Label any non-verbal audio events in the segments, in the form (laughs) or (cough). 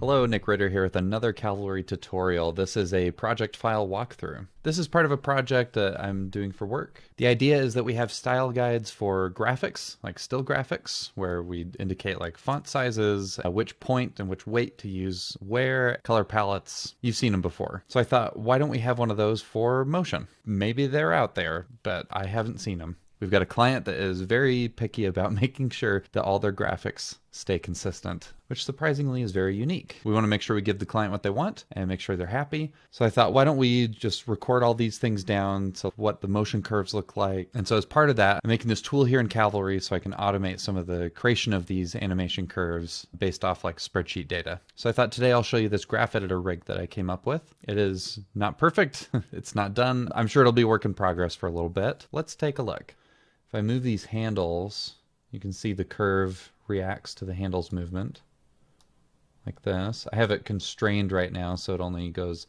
Hello, Nick Ritter here with another Cavalry tutorial. This is a project file walkthrough. This is part of a project that I'm doing for work. The idea is that we have style guides for graphics, like still graphics, where we indicate like font sizes, uh, which point and which weight to use where, color palettes. You've seen them before. So I thought, why don't we have one of those for motion? Maybe they're out there, but I haven't seen them. We've got a client that is very picky about (laughs) making sure that all their graphics stay consistent, which surprisingly is very unique. We want to make sure we give the client what they want and make sure they're happy. So I thought, why don't we just record all these things down to what the motion curves look like. And so as part of that, I'm making this tool here in Cavalry so I can automate some of the creation of these animation curves based off like spreadsheet data. So I thought today I'll show you this graph editor rig that I came up with. It is not perfect. (laughs) it's not done. I'm sure it'll be work in progress for a little bit. Let's take a look. If I move these handles, you can see the curve reacts to the handles movement like this. I have it constrained right now, so it only goes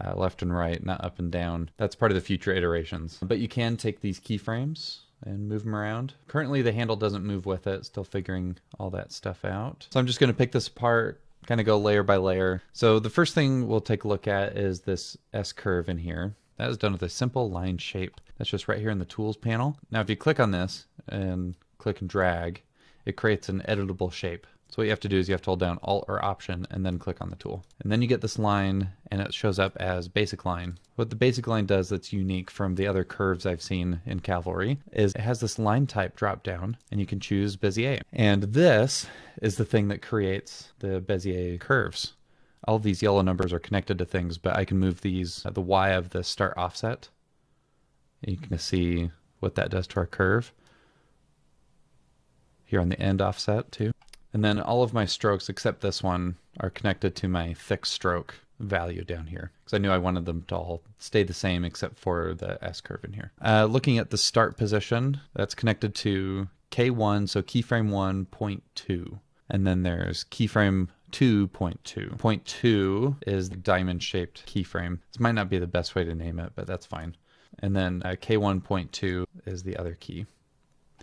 uh, left and right, not up and down. That's part of the future iterations. But you can take these keyframes and move them around. Currently the handle doesn't move with it, still figuring all that stuff out. So I'm just gonna pick this apart, kind of go layer by layer. So the first thing we'll take a look at is this S curve in here. That is done with a simple line shape. That's just right here in the tools panel. Now if you click on this and click and drag, it creates an editable shape. So what you have to do is you have to hold down Alt or Option and then click on the tool. And then you get this line and it shows up as basic line. What the basic line does that's unique from the other curves I've seen in Cavalry is it has this line type drop down and you can choose Bezier. And this is the thing that creates the Bezier curves all these yellow numbers are connected to things, but I can move these, uh, the Y of the start offset. You can see what that does to our curve. Here on the end offset too. And then all of my strokes except this one are connected to my thick stroke value down here because I knew I wanted them to all stay the same except for the S curve in here. Uh, looking at the start position, that's connected to K1, so keyframe 1.2. And then there's keyframe 2.2. Point 2 is the diamond shaped keyframe. This might not be the best way to name it, but that's fine. And then uh, K1.2 is the other key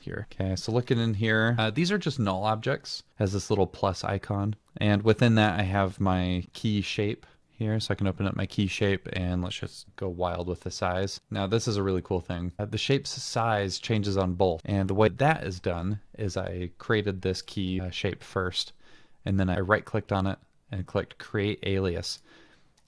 here. Okay, so looking in here, uh, these are just null objects, has this little plus icon. And within that, I have my key shape here, so I can open up my key shape and let's just go wild with the size. Now this is a really cool thing. Uh, the shape's size changes on both, and the way that is done is I created this key uh, shape first, and then I right clicked on it and clicked create alias.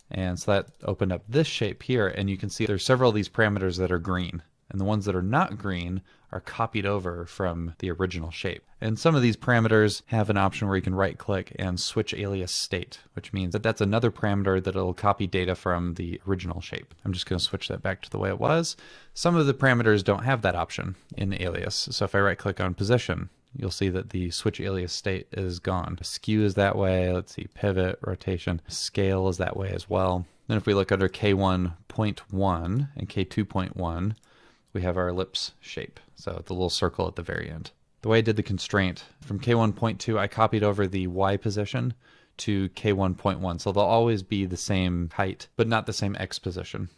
And so that opened up this shape here and you can see there's several of these parameters that are green and the ones that are not green are copied over from the original shape. And some of these parameters have an option where you can right click and switch alias state, which means that that's another parameter that it'll copy data from the original shape. I'm just going to switch that back to the way it was. Some of the parameters don't have that option in alias. So if I right click on position, you'll see that the switch alias state is gone. Skew is that way. Let's see, pivot, rotation, scale is that way as well. Then if we look under K1.1 and K2.1, we have our ellipse shape. So the little circle at the very end. The way I did the constraint from K1.2, I copied over the Y position to K1.1. So they'll always be the same height, but not the same X position.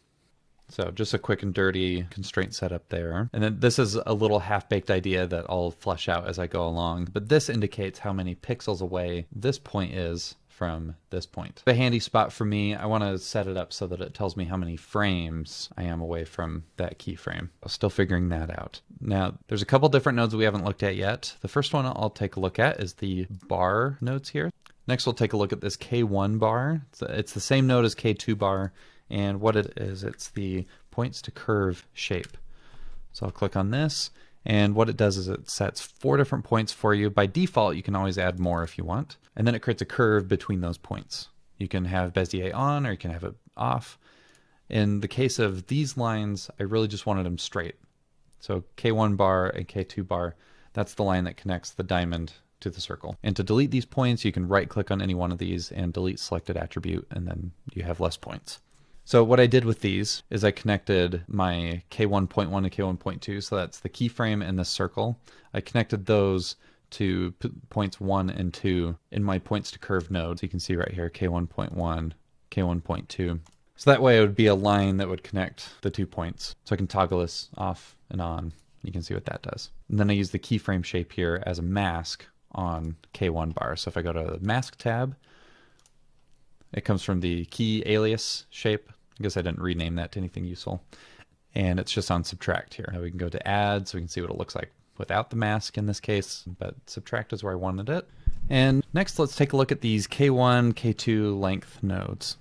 So just a quick and dirty constraint setup there. And then this is a little half-baked idea that I'll flesh out as I go along. But this indicates how many pixels away this point is from this point. A handy spot for me, I want to set it up so that it tells me how many frames I am away from that keyframe. I'm still figuring that out. Now, there's a couple different nodes we haven't looked at yet. The first one I'll take a look at is the bar nodes here. Next, we'll take a look at this K1 bar. It's the same node as K2 bar, and what it is, it's the points to curve shape. So I'll click on this, and what it does is it sets four different points for you. By default, you can always add more if you want. And then it creates a curve between those points. You can have Bezier on or you can have it off. In the case of these lines, I really just wanted them straight. So K1 bar and K2 bar, that's the line that connects the diamond to the circle. And to delete these points, you can right click on any one of these and delete selected attribute, and then you have less points. So what I did with these is I connected my K1.1 to K1.2, so that's the keyframe and the circle. I connected those to points 1 and 2 in my points to curve node. So you can see right here K1.1, K1.2. So that way it would be a line that would connect the two points. So I can toggle this off and on. You can see what that does. And then I use the keyframe shape here as a mask on K1 bar. So if I go to the mask tab, It comes from the key alias shape. I guess I didn't rename that to anything useful. And it's just on subtract here. Now we can go to add so we can see what it looks like without the mask in this case, but subtract is where I wanted it. And next let's take a look at these K1, K2 length nodes.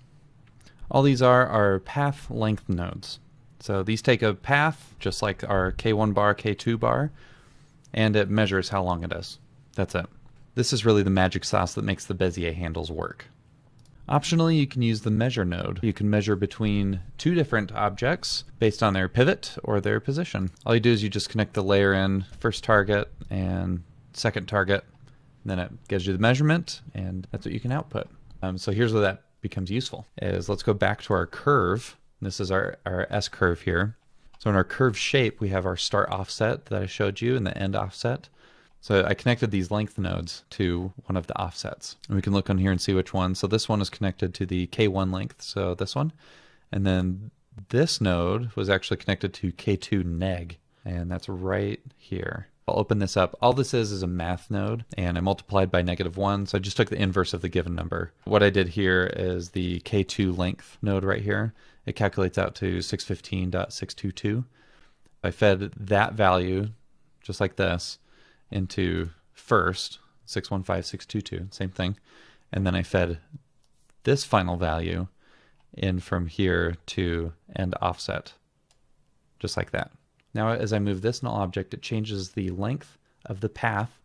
All these are are path length nodes. So these take a path, just like our K1 bar, K2 bar, and it measures how long it is. That's it. This is really the magic sauce that makes the Bezier handles work. Optionally, you can use the measure node. You can measure between two different objects based on their pivot or their position. All you do is you just connect the layer in first target and second target. Then it gives you the measurement and that's what you can output. Um, so here's where that becomes useful is let's go back to our curve. This is our, our S curve here. So in our curve shape, we have our start offset that I showed you and the end offset. So I connected these length nodes to one of the offsets. And we can look on here and see which one. So this one is connected to the K1 length, so this one. And then this node was actually connected to K2 neg, and that's right here. I'll open this up. All this is is a math node, and I multiplied by negative 1, so I just took the inverse of the given number. What I did here is the K2 length node right here. It calculates out to 615.622. I fed that value, just like this, into first 615622, same thing. And then I fed this final value in from here to end offset, just like that. Now as I move this null object, it changes the length of the path,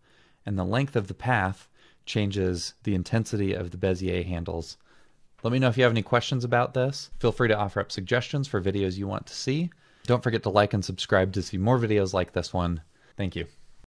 and the length of the path changes the intensity of the Bezier handles. Let me know if you have any questions about this. Feel free to offer up suggestions for videos you want to see. Don't forget to like and subscribe to see more videos like this one. Thank you.